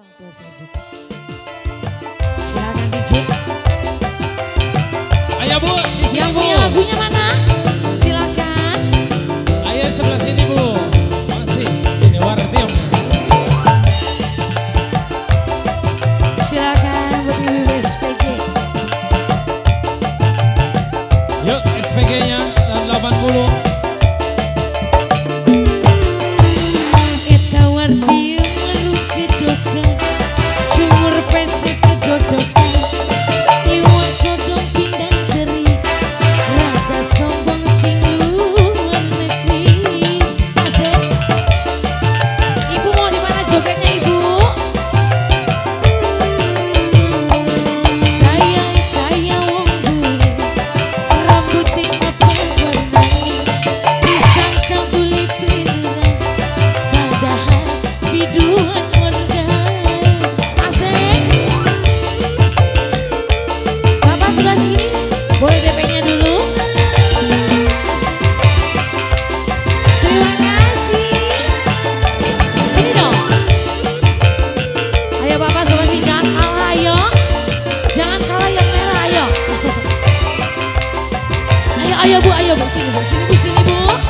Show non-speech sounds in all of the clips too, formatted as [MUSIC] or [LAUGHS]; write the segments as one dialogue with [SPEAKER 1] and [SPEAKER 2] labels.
[SPEAKER 1] orang tua saya juga. Silakan DJ.
[SPEAKER 2] Ayo Bu, siang
[SPEAKER 1] punya lagunya mana? bapak semua sih jangan kalah yo jangan kalah yang merah ayo. [LAUGHS] Ayo ayo bu ayo bu. Sini bu. Sini bu sini bu.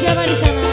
[SPEAKER 3] Gracias,
[SPEAKER 1] Marisana.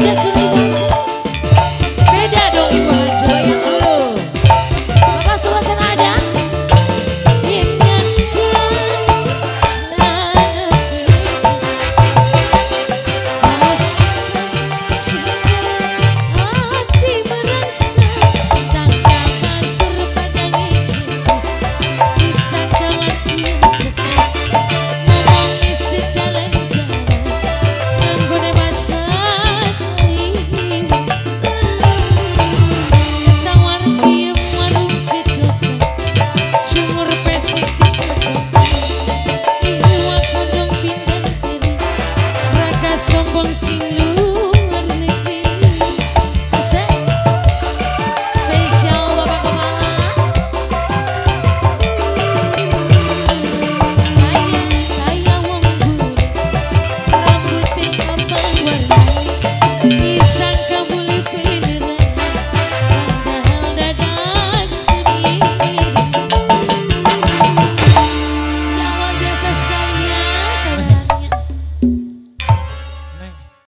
[SPEAKER 1] じゃ、